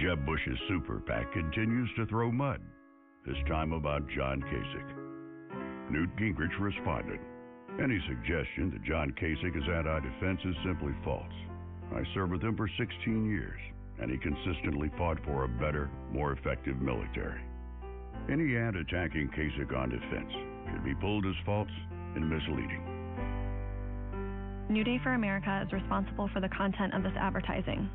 Jeb Bush's super PAC continues to throw mud, this time about John Kasich. Newt Gingrich responded. Any suggestion that John Kasich is anti defense is simply false. I served with him for 16 years, and he consistently fought for a better, more effective military. Any ad attacking Kasich on defense should be pulled as false and misleading. New Day for America is responsible for the content of this advertising.